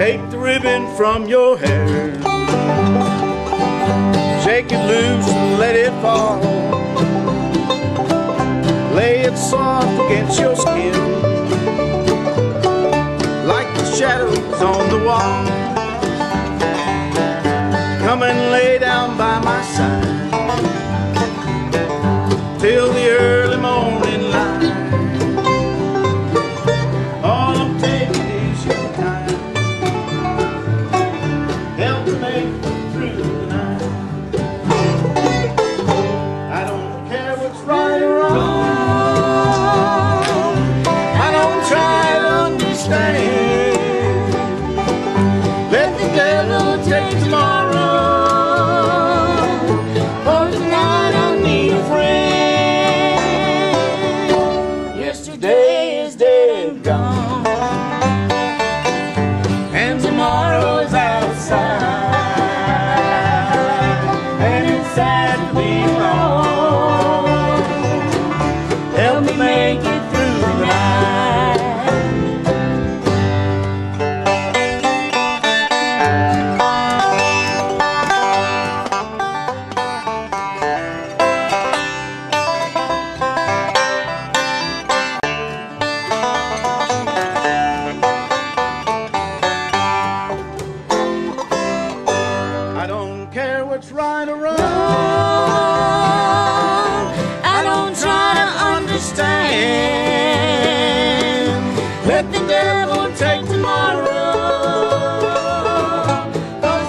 ribbon from your hair. Shake it loose and let it fall. Lay it soft against your skin, like the shadows on the wall. Come and lay down by Yesterday is dead and gone. And tomorrow is outside. And it's sad to be alone. Help me make I don't care what's right or wrong. I don't try to understand. Let the devil take tomorrow. 'Cause